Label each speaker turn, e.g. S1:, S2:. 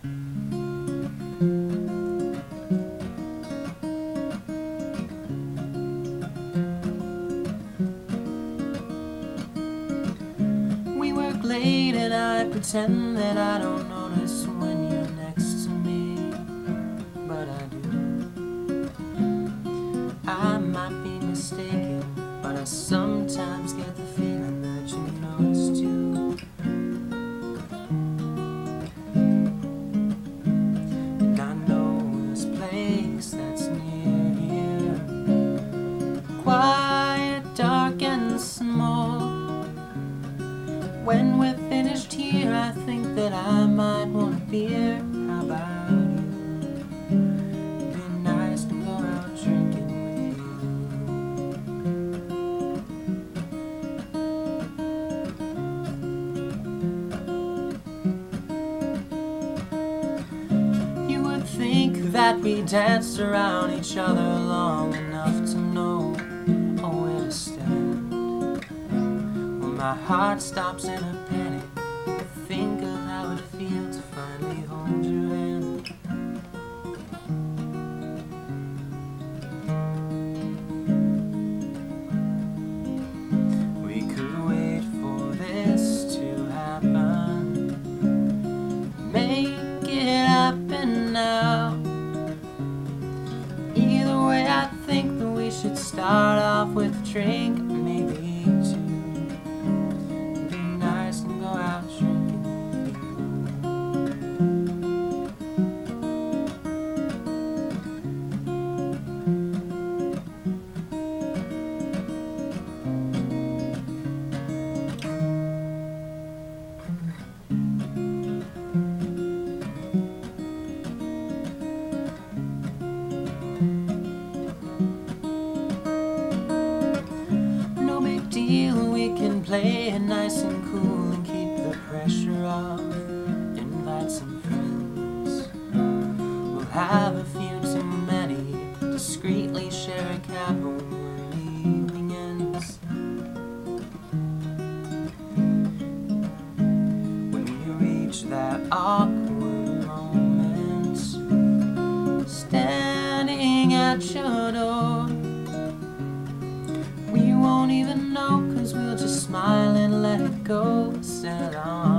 S1: We work late and I pretend that I don't notice when you're next to me, but I do. I might be mistaken, but I sometimes get the feeling When we're finished here, I think that I might want a beer. How about you? Be nice to go out drinking with you. You would think that we danced around each other long enough to my heart stops in a panic, think of how it feels to finally hold your hand. We could wait for this to happen. Make it happen now. Either way, I think that we should start off with a drink, maybe Deal, we can play it nice and cool and keep the pressure off. Invite some friends. We'll have a few too many. Discreetly share a cab when the evening ends. When you reach that awkward moment, standing at your door. Know, cause we'll just smile and let it go. Set on